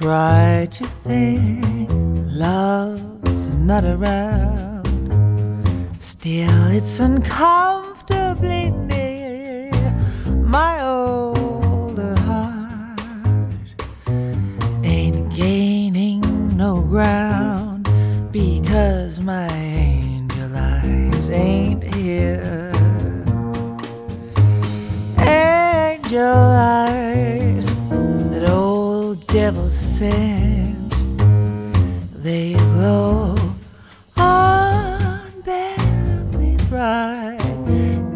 tried to think love's not around. Still, it's uncomfortably near my older heart. Ain't gaining no ground because my angel eyes ain't here. Angel devil sent, they glow unbearably bright.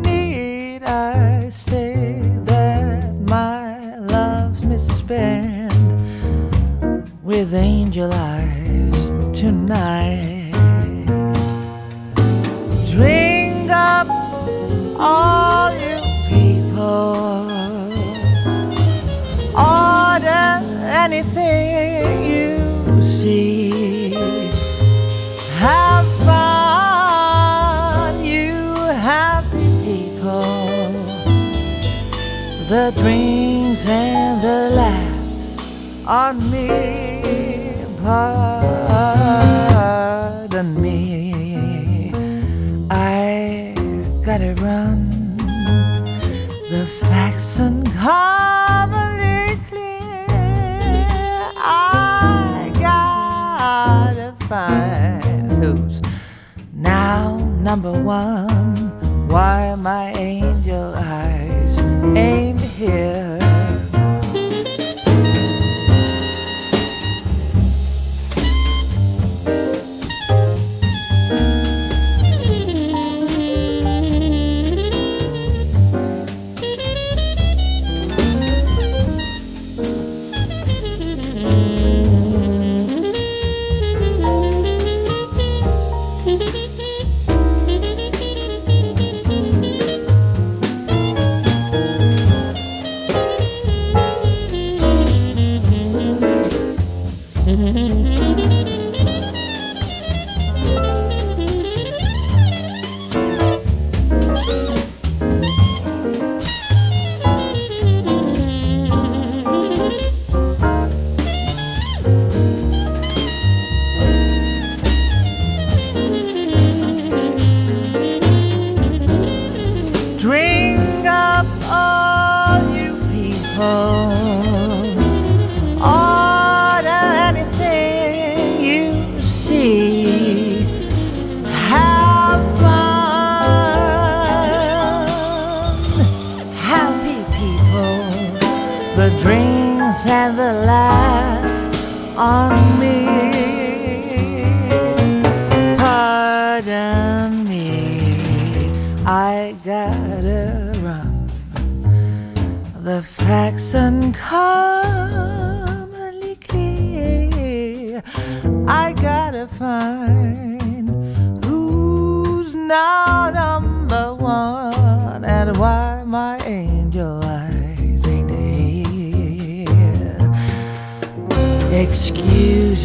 Need I say that my love's misspent with angel eyes tonight? Drink up all The dreams and the laughs on me. Pardon me. I gotta run. The facts uncommonly clear. I gotta find who's now number one. Why my angel eyes ain't here. People. Facts uncommonly clear. I gotta find who's now number one and why my angel eyes ain't here. Excuse